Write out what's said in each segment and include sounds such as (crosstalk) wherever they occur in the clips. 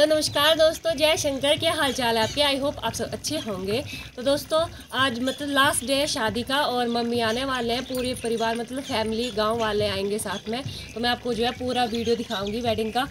Hello, नमस्कार दोस्तों, जय शंकर, क्या हाल चाल है आपके? आई होप आप सब अच्छे होंगे। तो दोस्तों, आज मतलब लास्ट डे है शादी का और मम्मी आने वाले हैं, पूरे परिवार मतलब फैमिली गाँव वाले आएँगे साथ में। तो मैं आपको जो है पूरा वीडियो दिखाऊँगी वेडिंग का।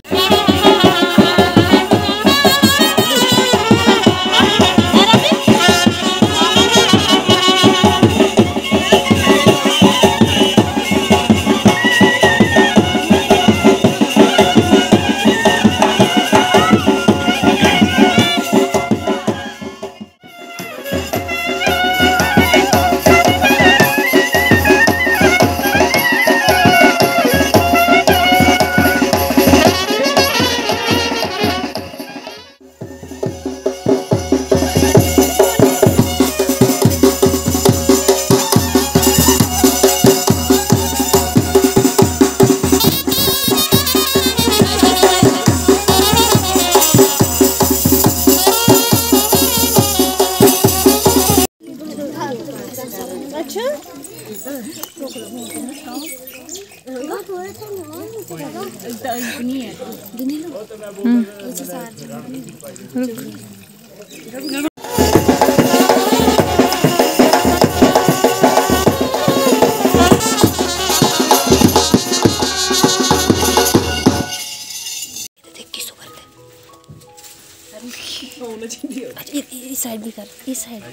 इस साइड भी कर इस साइड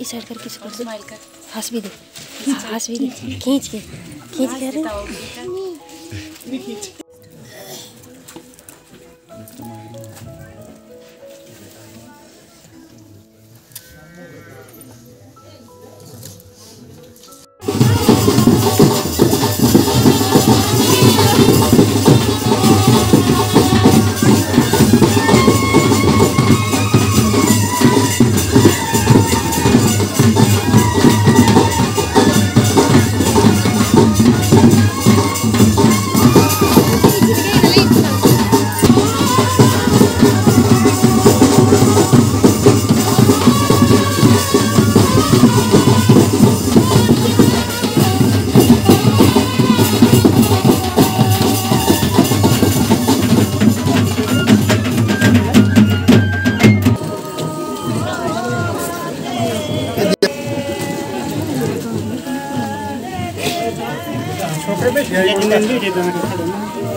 इस साइड कर स्माइल हंस भी दे हंस भी दे खींच के खींच के (laughs) (laughs)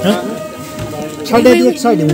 嗯？拆的的拆的吗？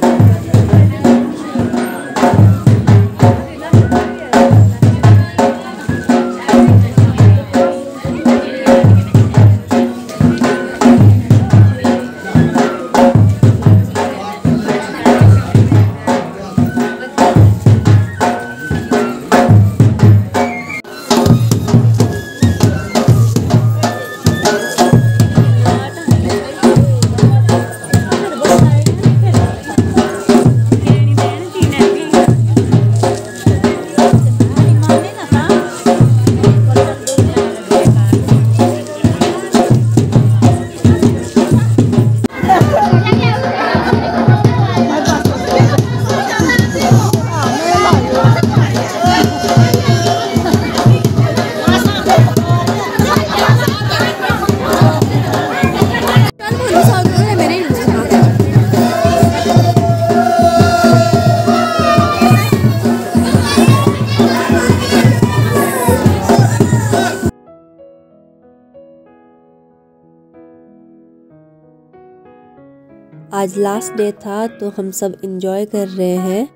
आज लास्ट डे था तो हम सब इन्जॉय कर रहे हैं।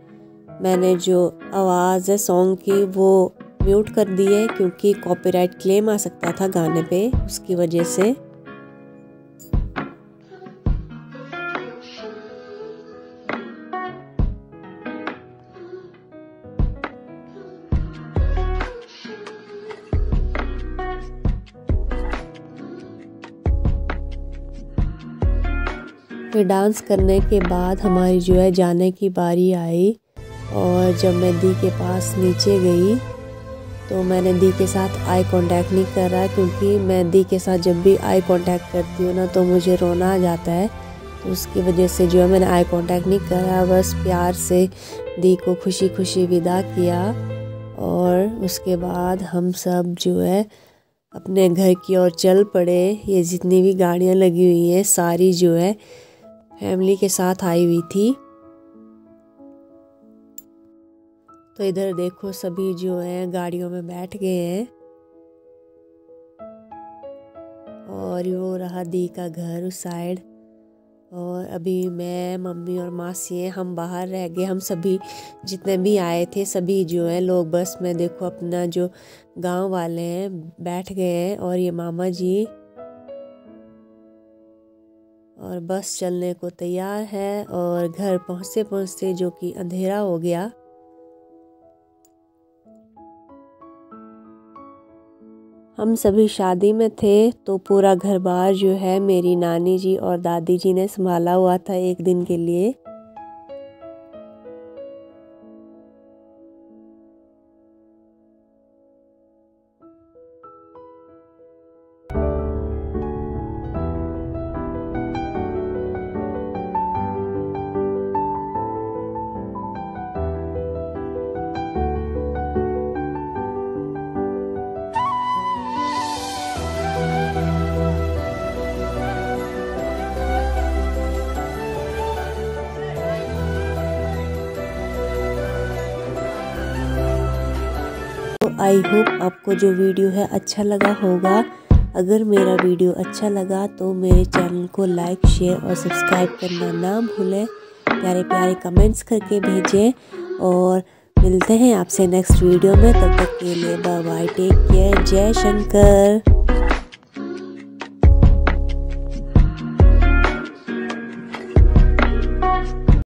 मैंने जो आवाज़ है सॉन्ग की, वो म्यूट कर दी है, क्योंकि कॉपीराइट क्लेम आ सकता था गाने पे, उसकी वजह से। फिर डांस करने के बाद हमारी जो है जाने की बारी आई और जब मैं दी के पास नीचे गई तो मैंने दी के साथ आई कांटेक्ट नहीं कर रहा क्योंकि मैं दी के साथ जब भी आई कांटेक्ट करती हूँ ना तो मुझे रोना आ जाता है। तो उसकी वजह से जो है मैंने आई कांटेक्ट नहीं करा, बस प्यार से दी को खुशी खुशी विदा किया और उसके बाद हम सब जो है अपने घर की ओर चल पड़े। ये जितनी भी गाड़ियाँ लगी हुई हैं, सारी जो है फैमिली के साथ आई हुई थी। तो इधर देखो सभी जो है गाड़ियों में बैठ गए हैं। और वो रहा दी का घर उस साइड। और अभी मैं, मम्मी और मासी हैं, हम बाहर रह गए। हम सभी जितने भी आए थे, सभी जो है लोग बस में देखो अपना जो गाँव वाले हैं, बैठ गए हैं। और ये मामा जी और बस चलने को तैयार है और घर पहुँचते पहुँचते जो कि अंधेरा हो गया। हम सभी शादी में थे तो पूरा घर बार जो है मेरी नानी जी और दादी जी ने संभाला हुआ था एक दिन के लिए। आई होप आपको जो वीडियो है अच्छा लगा होगा। अगर मेरा वीडियो अच्छा लगा तो मेरे चैनल को लाइक शेयर और सब्सक्राइब करना ना भूलें। प्यारे प्यारे कमेंट्स करके भेजें और मिलते हैं आपसे नेक्स्ट वीडियो में। तब तक के लिए बाय बाय टेक केयर जय शंकर।